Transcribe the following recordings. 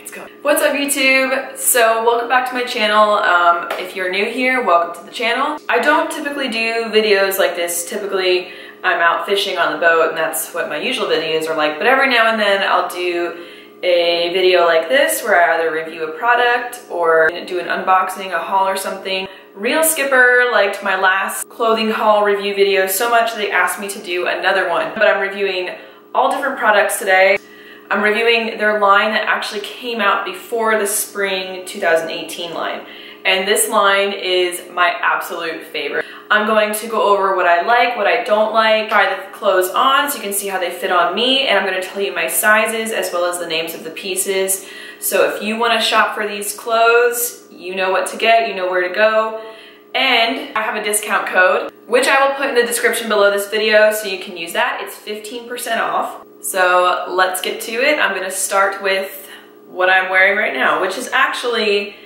it's going. What's up YouTube? So welcome back to my channel. Um, if you're new here, welcome to the channel. I don't typically do videos like this. Typically I'm out fishing on the boat and that's what my usual videos are like. But every now and then I'll do a video like this where I either review a product or do an unboxing, a haul or something. Reel Skipper liked my last clothing haul review video so much they asked me to do another one. But I'm reviewing all different products today. I'm reviewing their line that actually came out before the spring 2018 line. And this line is my absolute favorite. I'm going to go over what I like, what I don't like, try the clothes on so you can see how they fit on me, and I'm gonna tell you my sizes as well as the names of the pieces. So if you wanna shop for these clothes, you know what to get, you know where to go. And I have a discount code, which I will put in the description below this video so you can use that. It's 15% off. So let's get to it. I'm gonna start with what I'm wearing right now, which is actually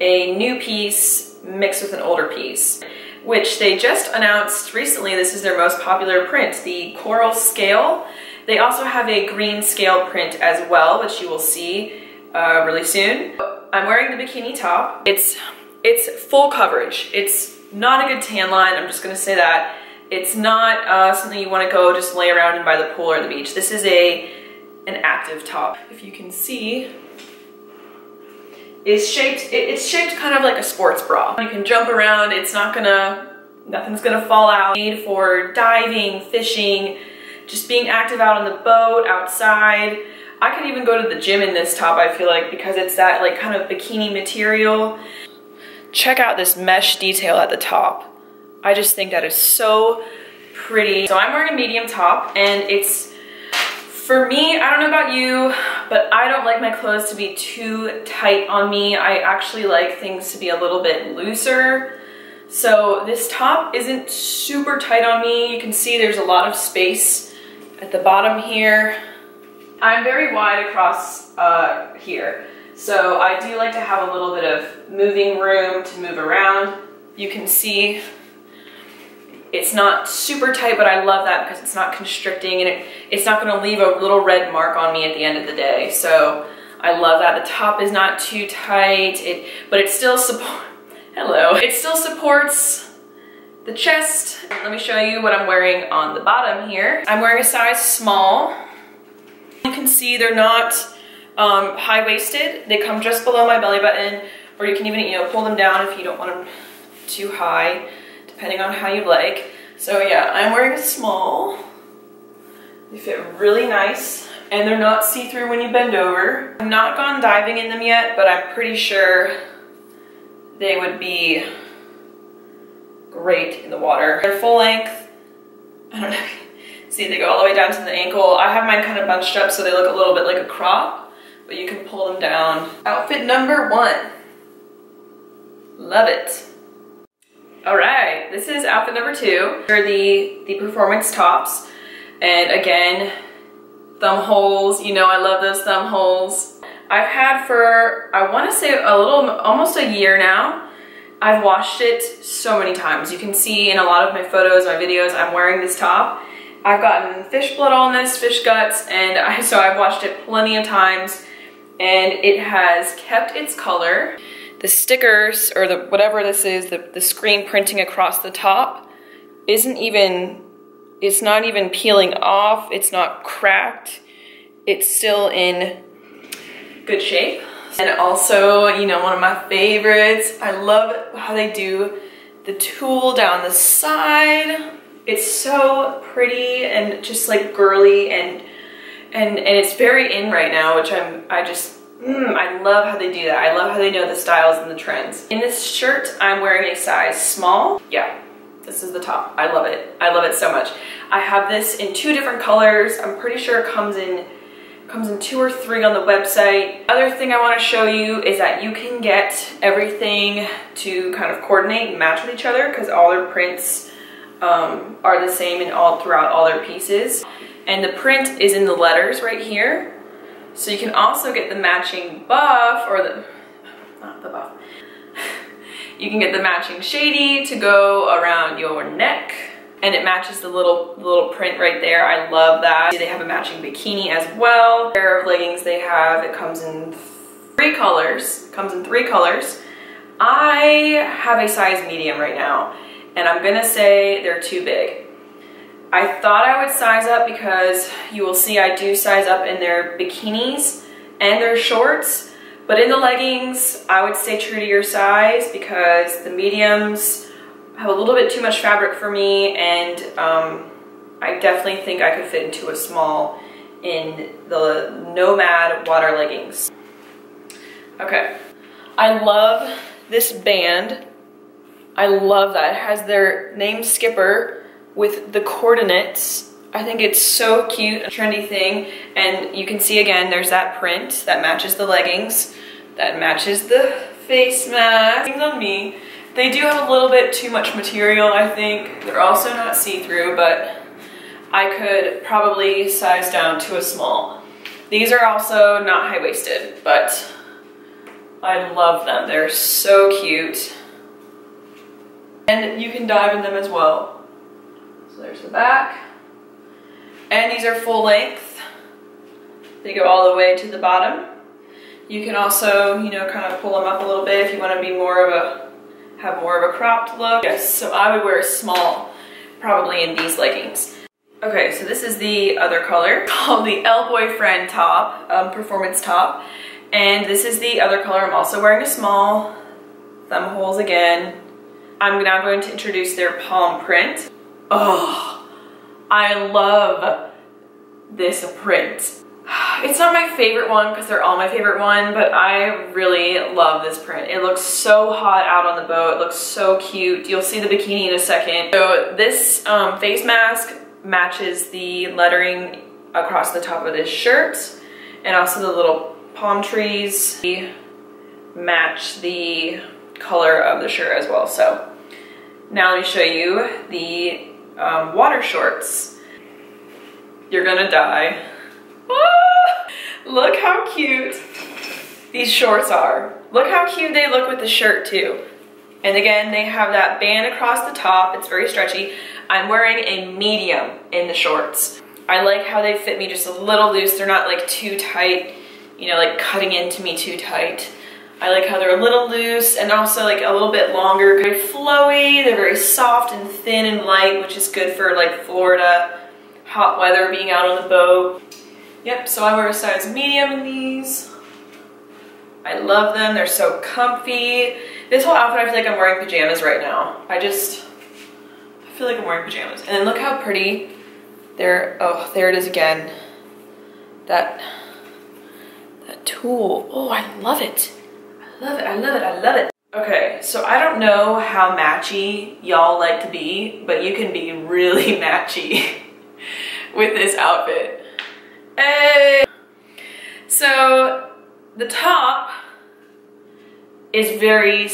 a new piece mixed with an older piece, which they just announced recently. This is their most popular print, the coral scale. They also have a green scale print as well, which you will see uh, really soon. I'm wearing the bikini top. It's, it's full coverage. It's not a good tan line, I'm just gonna say that. It's not uh, something you want to go just lay around in by the pool or the beach. This is a an active top. If you can see, is shaped, it's shaped kind of like a sports bra. You can jump around, it's not gonna, nothing's gonna fall out. Made for diving, fishing, just being active out on the boat, outside. I could even go to the gym in this top, I feel like, because it's that like kind of bikini material. Check out this mesh detail at the top. I just think that is so pretty. So I'm wearing a medium top and it's, for me, I don't know about you, but I don't like my clothes to be too tight on me. I actually like things to be a little bit looser. So this top isn't super tight on me. You can see there's a lot of space at the bottom here. I'm very wide across uh, here. So I do like to have a little bit of moving room to move around. You can see it's not super tight, but I love that because it's not constricting and it, it's not gonna leave a little red mark on me at the end of the day. So I love that. The top is not too tight, it, but it still support, hello. It still supports the chest. Let me show you what I'm wearing on the bottom here. I'm wearing a size small. You can see they're not um, high-waisted. They come just below my belly button, or you can even, you know, pull them down if you don't want them too high depending on how you like. So yeah, I'm wearing a small. They fit really nice and they're not see-through when you bend over. I've not gone diving in them yet, but I'm pretty sure they would be great in the water. They're full length. I don't know. See, they go all the way down to the ankle. I have mine kind of bunched up so they look a little bit like a crop, but you can pull them down. Outfit number one. Love it. All right, this is outfit number two. They're the, the performance tops. And again, thumb holes, you know I love those thumb holes. I've had for, I wanna say a little, almost a year now. I've washed it so many times. You can see in a lot of my photos, my videos, I'm wearing this top. I've gotten fish blood on this, fish guts, and I, so I've washed it plenty of times and it has kept its color the stickers or the whatever this is, the, the screen printing across the top isn't even, it's not even peeling off, it's not cracked, it's still in good shape. And also, you know, one of my favorites, I love how they do the tulle down the side. It's so pretty and just like girly and and and it's very in right now, which I'm I just Mm, I love how they do that. I love how they know the styles and the trends. In this shirt, I'm wearing a size small. Yeah, this is the top. I love it. I love it so much. I have this in two different colors. I'm pretty sure it comes in comes in two or three on the website. Other thing I want to show you is that you can get everything to kind of coordinate and match with each other because all their prints um, are the same in all throughout all their pieces. And the print is in the letters right here. So you can also get the matching buff, or the, not the buff, you can get the matching shady to go around your neck and it matches the little little print right there. I love that. They have a matching bikini as well. pair of leggings they have, it comes in Three colors, comes in three colors. I have a size medium right now, and I'm gonna say they're too big. I thought I would size up because you will see I do size up in their bikinis and their shorts, but in the leggings, I would stay true to your size because the mediums have a little bit too much fabric for me and um, I definitely think I could fit into a small in the Nomad water leggings. Okay, I love this band. I love that. It has their name Skipper with the coordinates. I think it's so cute, trendy thing. And you can see again, there's that print that matches the leggings, that matches the face mask Things on me. They do have a little bit too much material, I think. They're also not see-through, but I could probably size down to a small. These are also not high-waisted, but I love them. They're so cute. And you can dive in them as well. There's the back. And these are full length. They go all the way to the bottom. You can also, you know, kind of pull them up a little bit if you want to be more of a, have more of a cropped look. Yes, so I would wear a small, probably in these leggings. Okay, so this is the other color called the El Boyfriend top, um, performance top. And this is the other color. I'm also wearing a small, thumb holes again. I'm now going to introduce their palm print. Oh, I love this print. It's not my favorite one because they're all my favorite one, but I really love this print. It looks so hot out on the boat. It looks so cute. You'll see the bikini in a second. So this um, face mask matches the lettering across the top of this shirt and also the little palm trees match the color of the shirt as well. So now let me show you the um, water shorts. You're gonna die. Ah, look how cute these shorts are. Look how cute they look with the shirt too. And again, they have that band across the top. It's very stretchy. I'm wearing a medium in the shorts. I like how they fit me just a little loose. They're not like too tight, you know, like cutting into me too tight. I like how they're a little loose and also like a little bit longer, of flowy. They're very soft and thin and light, which is good for like Florida, hot weather, being out on the boat. Yep, so I wear a size medium in these. I love them, they're so comfy. This whole outfit, I feel like I'm wearing pajamas right now. I just, I feel like I'm wearing pajamas. And then look how pretty there, oh, there it is again. That, that tulle, oh, I love it. Love it, I love it, I love it. Okay, so I don't know how matchy y'all like to be, but you can be really matchy with this outfit. Hey! So the top is very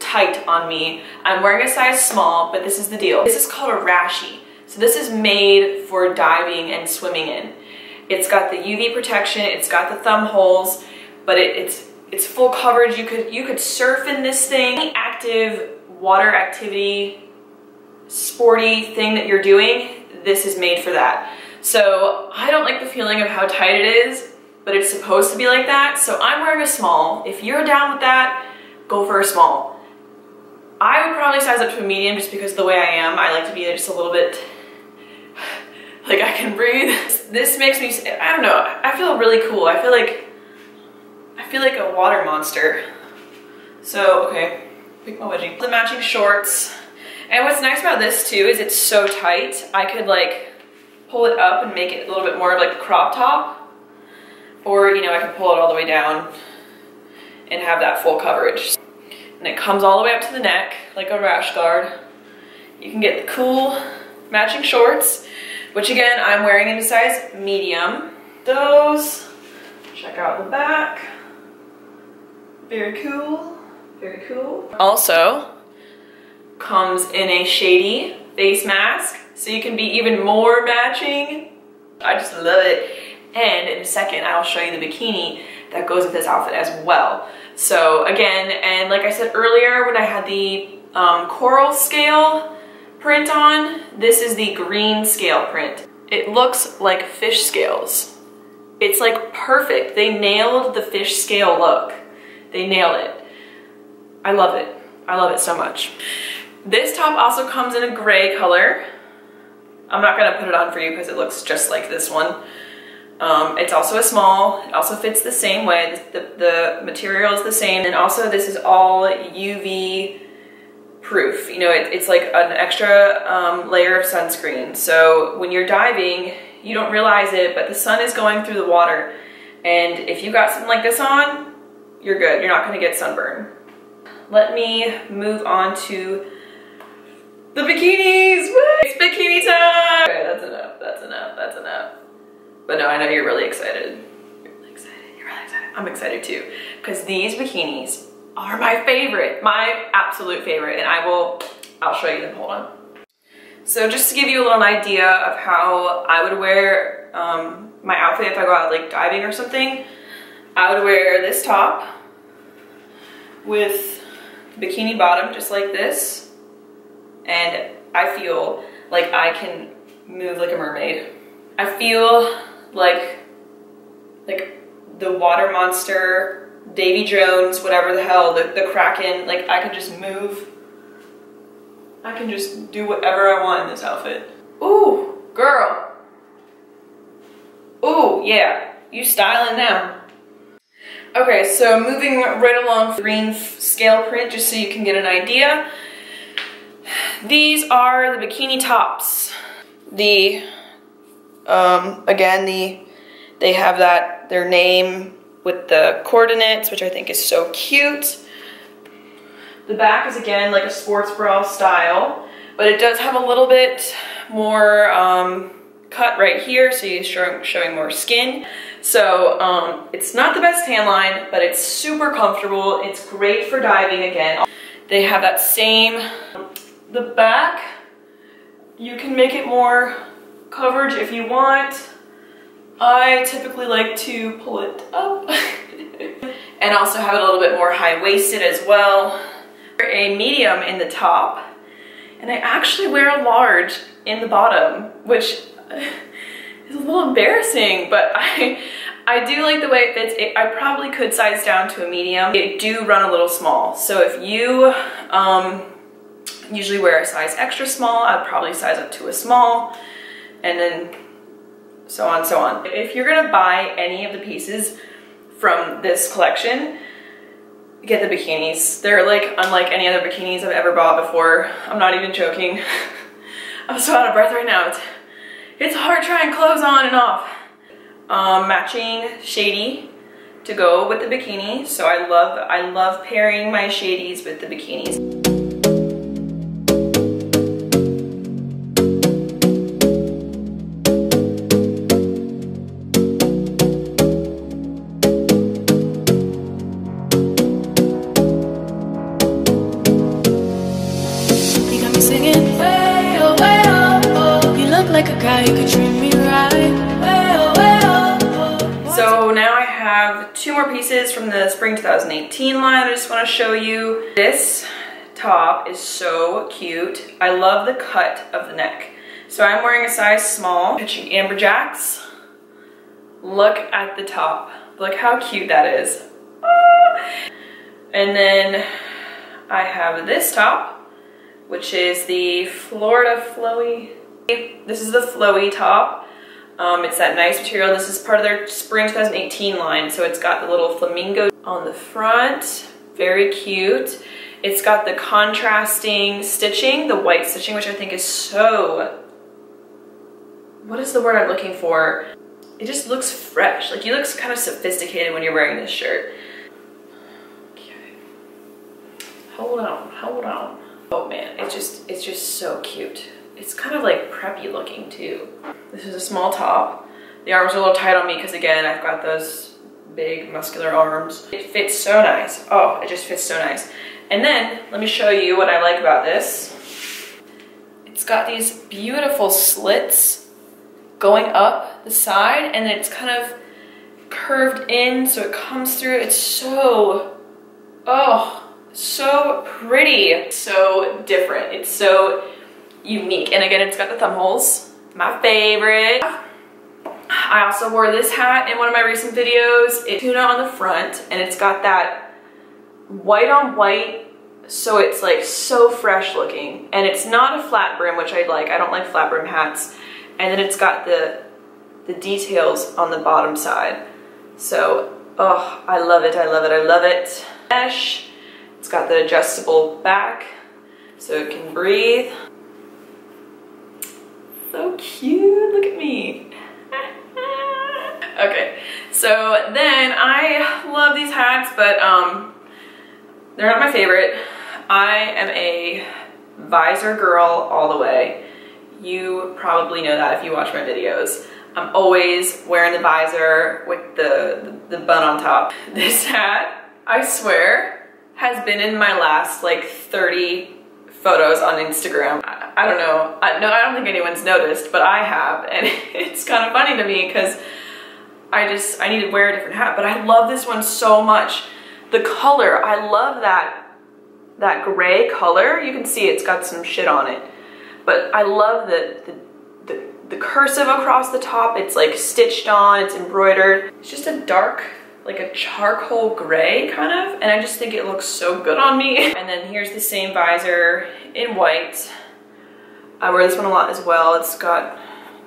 tight on me. I'm wearing a size small, but this is the deal. This is called a rashie. So this is made for diving and swimming in. It's got the UV protection, it's got the thumb holes, but it, it's it's full coverage. You could you could surf in this thing. Any active water activity, sporty thing that you're doing, this is made for that. So I don't like the feeling of how tight it is, but it's supposed to be like that. So I'm wearing a small. If you're down with that, go for a small. I would probably size up to a medium just because of the way I am. I like to be just a little bit like I can breathe. This makes me, I don't know, I feel really cool. I feel like, feel like a water monster. So, okay, pick my wedgie. The matching shorts. And what's nice about this too is it's so tight. I could like pull it up and make it a little bit more of like a crop top. Or, you know, I can pull it all the way down and have that full coverage. And it comes all the way up to the neck, like a rash guard. You can get the cool matching shorts, which again, I'm wearing in a size medium. Those, check out the back. Very cool, very cool. Also, comes in a shady face mask, so you can be even more matching. I just love it. And in a second, I'll show you the bikini that goes with this outfit as well. So again, and like I said earlier, when I had the um, coral scale print on, this is the green scale print. It looks like fish scales. It's like perfect. They nailed the fish scale look. They nail it. I love it. I love it so much. This top also comes in a gray color. I'm not gonna put it on for you because it looks just like this one. Um, it's also a small, it also fits the same way. The, the, material is the same. And also this is all UV proof. You know, it, it's like an extra um, layer of sunscreen. So when you're diving, you don't realize it, but the sun is going through the water. And if you got something like this on, you're good. You're not gonna get sunburn. Let me move on to the bikinis. Woo! It's bikini time. Okay, that's enough. That's enough. That's enough. But no, I know you're really excited. You're really excited. You're really excited. I'm excited too. Because these bikinis are my favorite. My absolute favorite. And I will, I'll show you them. Hold on. So just to give you a little idea of how I would wear um, my outfit if I go out like diving or something, I would wear this top with bikini bottom just like this and I feel like I can move like a mermaid. I feel like like the water monster, Davy Jones, whatever the hell, the, the Kraken, like I can just move. I can just do whatever I want in this outfit. Ooh, girl. Ooh, yeah, you styling now. Okay, so moving right along green scale print just so you can get an idea. These are the bikini tops. The, um, again, the they have that, their name with the coordinates, which I think is so cute. The back is again like a sports bra style, but it does have a little bit more um, cut right here, so you're showing, showing more skin. So um, it's not the best tan line, but it's super comfortable. It's great for diving again. They have that same the back, you can make it more coverage if you want. I typically like to pull it up and also have it a little bit more high-waisted as well. A medium in the top and I actually wear a large in the bottom, which is a little embarrassing, but I I do like the way it fits. It, I probably could size down to a medium. It do run a little small. So if you um, usually wear a size extra small. I'd probably size up to a small and then so on so on. If you're gonna buy any of the pieces from this collection, get the bikinis. They're like unlike any other bikinis I've ever bought before. I'm not even joking. I'm so out of breath right now. It's, it's hard trying clothes on and off. Um, matching shady to go with the bikini. So I love, I love pairing my shadies with the bikinis. Two more pieces from the spring 2018 line I just want to show you. This top is so cute. I love the cut of the neck. So I'm wearing a size small, pitching amberjacks. Look at the top. Look how cute that is. Ah. And then I have this top, which is the Florida Flowy. This is the flowy top. Um, it's that nice material. This is part of their spring 2018 line. So it's got the little flamingo on the front. Very cute. It's got the contrasting stitching, the white stitching, which I think is so, what is the word I'm looking for? It just looks fresh. Like you look kind of sophisticated when you're wearing this shirt. Okay. Hold on, hold on. Oh man, it's just, it's just so cute. It's kind of like preppy looking too. This is a small top. The arms are a little tight on me because again, I've got those big muscular arms. It fits so nice. Oh, it just fits so nice. And then let me show you what I like about this. It's got these beautiful slits going up the side and it's kind of curved in so it comes through. It's so, oh, so pretty. So different. It's so unique. And again, it's got the thumb holes, my favorite. I also wore this hat in one of my recent videos. It's tuna on the front and it's got that white on white, so it's like so fresh looking. And it's not a flat brim, which I like. I don't like flat brim hats. And then it's got the, the details on the bottom side. So, oh, I love it, I love it, I love it. Mesh, it's got the adjustable back, so it can breathe. Cute, look at me. okay, so then I love these hats, but um, they're not my favorite. I am a visor girl all the way. You probably know that if you watch my videos. I'm always wearing the visor with the, the bun on top. This hat, I swear, has been in my last like 30 photos on Instagram. I, I don't know. I, no, I don't think anyone's noticed, but I have. And it's kind of funny to me because I just, I need to wear a different hat. But I love this one so much. The color, I love that, that gray color. You can see it's got some shit on it. But I love the, the the cursive across the top. It's like stitched on, it's embroidered. It's just a dark, like a charcoal gray kind of, and I just think it looks so good on me. And then here's the same visor in white. I wear this one a lot as well. It's got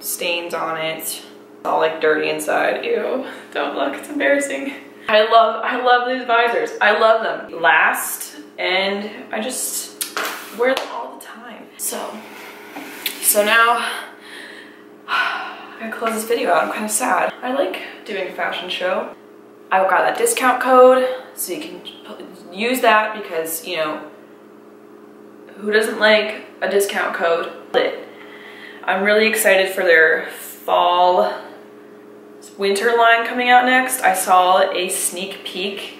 stains on it. It's all like dirty inside. Ew, don't look, it's embarrassing. I love, I love these visors. I love them. Last, and I just wear them all the time. So, so now gonna close this video out. I'm kind of sad. I like doing a fashion show. I got that discount code, so you can use that because, you know, who doesn't like a discount code? I'm really excited for their fall winter line coming out next. I saw a sneak peek.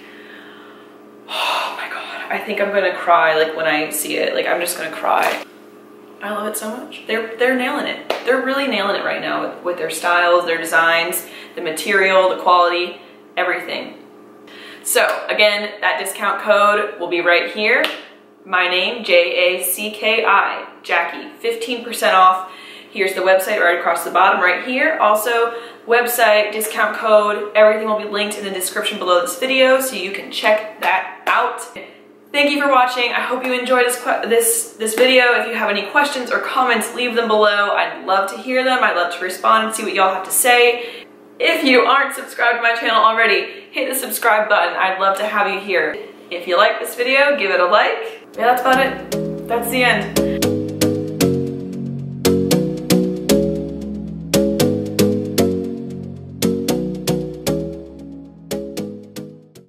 Oh my god, I think I'm gonna cry like when I see it. Like I'm just gonna cry. I love it so much. They're, they're nailing it. They're really nailing it right now with, with their styles, their designs, the material, the quality, everything. So again, that discount code will be right here. My name, J-A-C-K-I, Jacki, 15% off. Here's the website right across the bottom right here. Also, website, discount code, everything will be linked in the description below this video so you can check that out. Thank you for watching. I hope you enjoyed this, this, this video. If you have any questions or comments, leave them below. I'd love to hear them. I'd love to respond and see what y'all have to say. If you aren't subscribed to my channel already, hit the subscribe button. I'd love to have you here. If you like this video, give it a like. Yeah, that's about it. That's the end.